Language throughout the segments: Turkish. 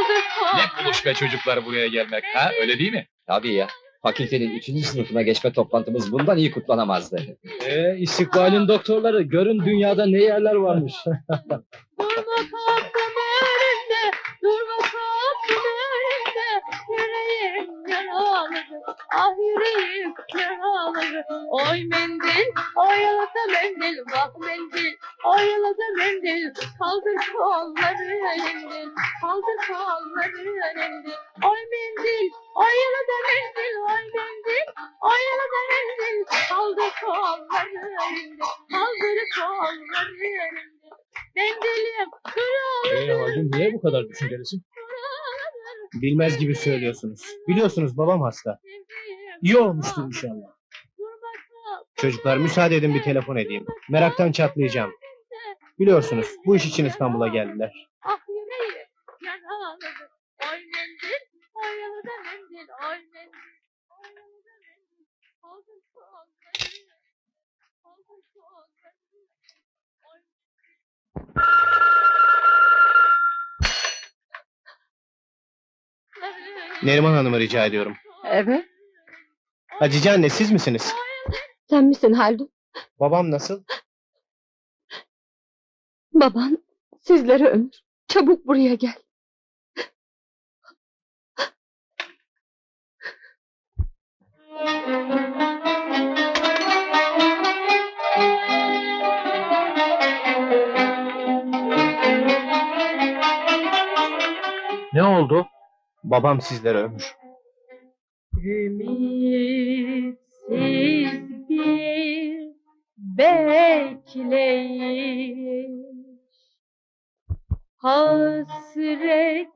Kaldır Ne kılıç be çocuklar buraya gelmek ha öyle değil mi? Tabii ya. Fakültenin üçüncü sınıfına geçme toplantımız bundan iyi kutlanamazdı. Ee, istikbalin doktorları görün dünyada ne yerler varmış. Durma kapım önümde. Durma kapım önümde. Yüreğim yaralıdır. Ah yüreğim yaralıdır. Oy mendil. Oyalata mendil. Bak mendil. Oyalata mendil. Kaldır kolları elimden. Kaldır kolları elimden. Oy mendil. Oyalata mendil. Oy mendil. Oyalata mendil. Kaldır kolları elimden. Kaldır kolları elimden. Mendilim Ee, kırıldı. Hacım niye bu kadar düşüncelisin? Bilmez gibi söylüyorsunuz. Biliyorsunuz babam hasta. İyi olmuştur inşallah. Çocuklar müsaade edin bir telefon edeyim. Meraktan çatlayacağım. Biliyorsunuz bu iş için İstanbul'a geldiler. Ah. Neriman Hanım'ı rica ediyorum. Evet. Hatice anne siz misiniz? Sen misin Haldun? Babam nasıl? Baban sizlere ömür. Çabuk buraya gel. Ne oldu? Babam sizlere ömür. Ümitsiz bir bekleyiş Hasreti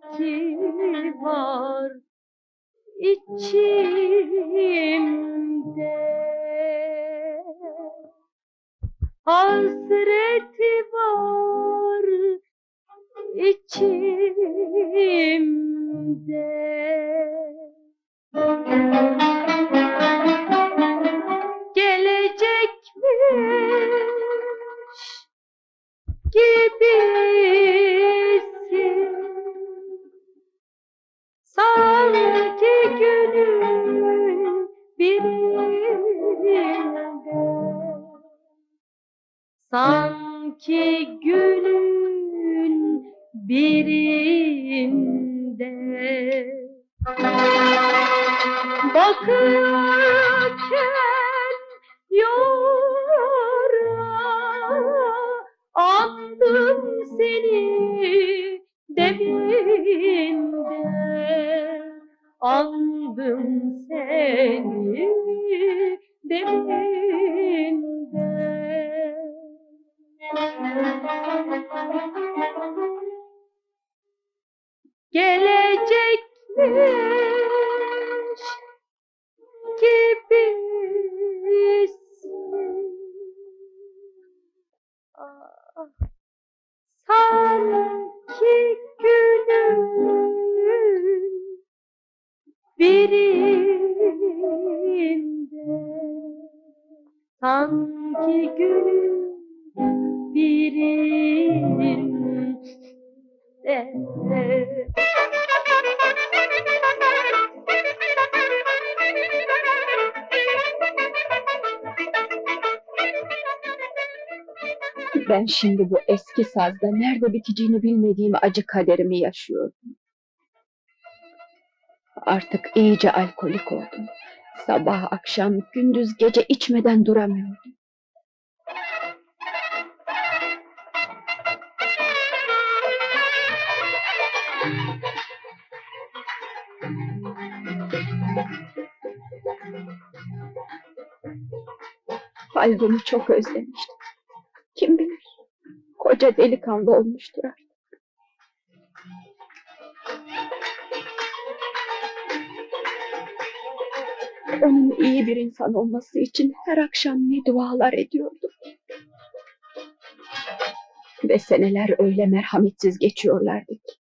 var içimde. Hasreti var içimde bakırken yollara andım seni deminde andım seni deminde gelecekmiş gibisin. Ah, sanki günün birinde sanki günün birinde Ben şimdi bu eski sazda nerede biteceğini bilmediğim acı kaderimi yaşıyordum. Artık iyice alkolik oldum. Sabah akşam gündüz gece içmeden duramıyordum. Haldun'u çok özlemiştim. Koca delikanlı olmuştur artık. Onun iyi bir insan olması için her akşam ne dualar ediyordum. Ve seneler öyle merhametsiz geçiyorlardı ki.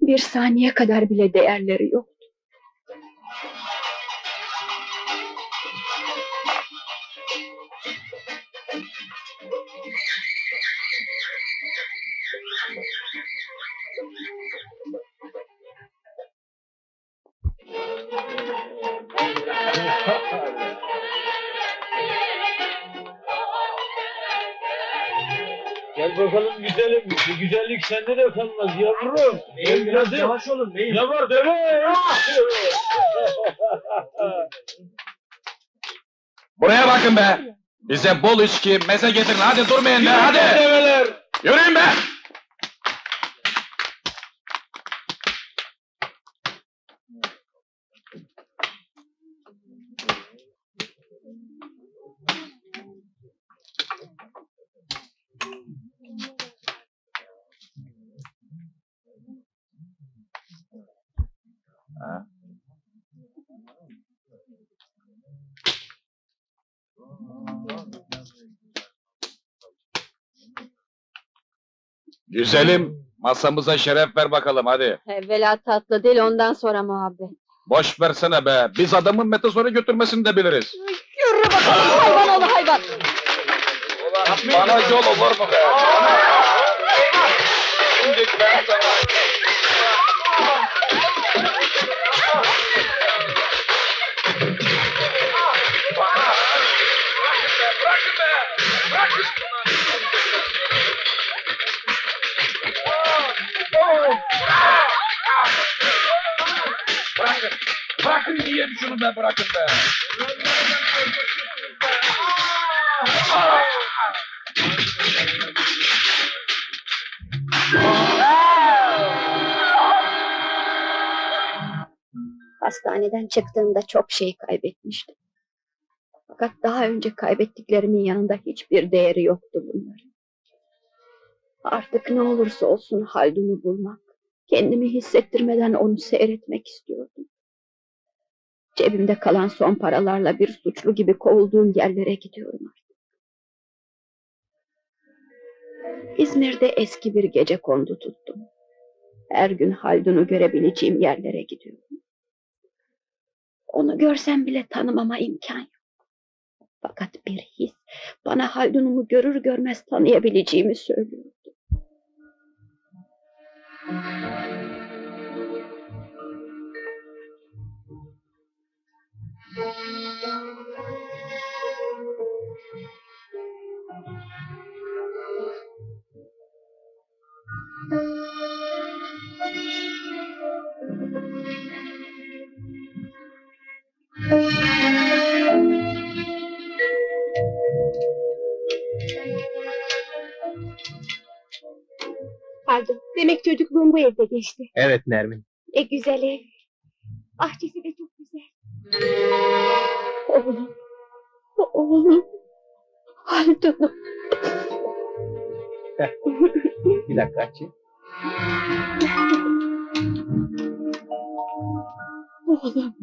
Bir saniye kadar bile değerleri yok. Gel bakalım güzelim. Bu güzellik sende de kalmaz yavrum. Evladım. Yavaş olun beyim. Ne var deme. Buraya bakın be. Bize bol içki, meze getirin. Hadi durmayın be, hadi. Develer. Yürüyün be. Güzelim, masamıza şeref ver bakalım hadi. Evvela tatlı dil ondan sonra muhabbet. Boş versene be. Biz adamın metasora götürmesini de biliriz. Yürü bakalım hayvan oğlu hayvan. Bana yol olur mu be? Şimdi ben sana... Diyeyim şunu be bırakın be. Hastaneden çıktığımda çok şey kaybetmiştim. Fakat daha önce kaybettiklerimin yanında hiçbir değeri yoktu bunların. Artık ne olursa olsun Haldun'u bulmak, kendimi hissettirmeden onu seyretmek istiyordum. Cebimde kalan son paralarla bir suçlu gibi kovulduğum yerlere gidiyorum artık. İzmir'de eski bir gece kondu tuttum. Her gün Haldun'u görebileceğim yerlere gidiyorum. Onu görsem bile tanımama imkan yok. Fakat bir his bana Haldun'umu görür görmez tanıyabileceğimi söylüyordu. Pardon. Demek çocukluğum bu evde geçti. Evet Nermin. E güzel ev. Bahçesi de çok güzel. Oğlum, oğlum, Haldun'um. Bir dakika açayım. Oğlum.